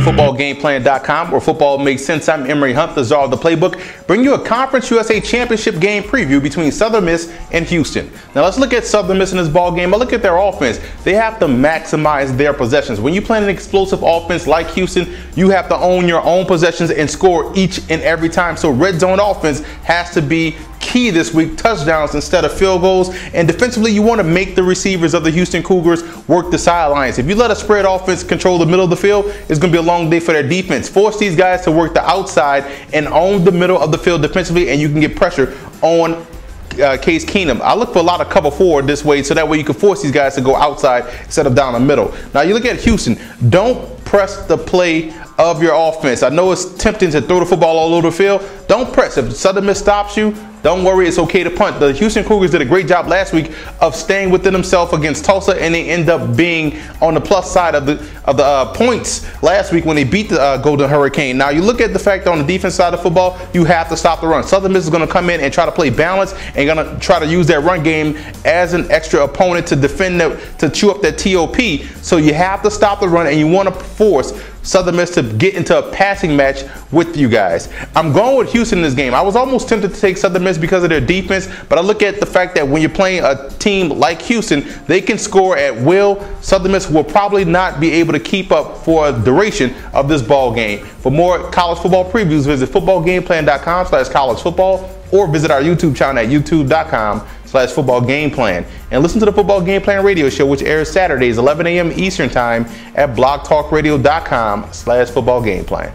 footballgameplan.com where football makes sense. I'm Emory Hunt, the czar of the playbook. Bring you a Conference USA Championship game preview between Southern Miss and Houston. Now let's look at Southern Miss in this ball game. But look at their offense. They have to maximize their possessions. When you play an explosive offense like Houston, you have to own your own possessions and score each and every time. So red zone offense has to be key this week touchdowns instead of field goals. And defensively, you want to make the receivers of the Houston Cougars work the sidelines. If you let a spread offense control the middle of the field, it's going to be a long day for their defense. Force these guys to work the outside and own the middle of the field defensively, and you can get pressure on uh, Case Keenum. I look for a lot of cover forward this way so that way you can force these guys to go outside instead of down the middle. Now you look at Houston. Don't press the play of your offense. I know it's tempting to throw the football all over the field. Don't press. If Southern Miss stops you, don't worry, it's okay to punt. The Houston Cougars did a great job last week of staying within themselves against Tulsa, and they end up being on the plus side of the of the uh, points last week when they beat the uh, Golden Hurricane. Now you look at the fact that on the defense side of football, you have to stop the run. Southern Miss is going to come in and try to play balance and going to try to use that run game as an extra opponent to defend the, to chew up that TOP. So you have to stop the run, and you want to force Southern Miss to get into a passing match with you guys. I'm going with Houston in this game. I was almost tempted to take Southern Miss because of their defense, but I look at the fact that when you're playing a team like Houston, they can score at will. Southern Miss will probably not be able to keep up for duration of this ball game. For more college football previews, visit footballgameplan.com slash college football or visit our YouTube channel at youtube.com slash football game plan. And listen to the Football Game Plan radio show, which airs Saturdays, 11 a.m. Eastern Time at blogtalkradio.com slash football game plan.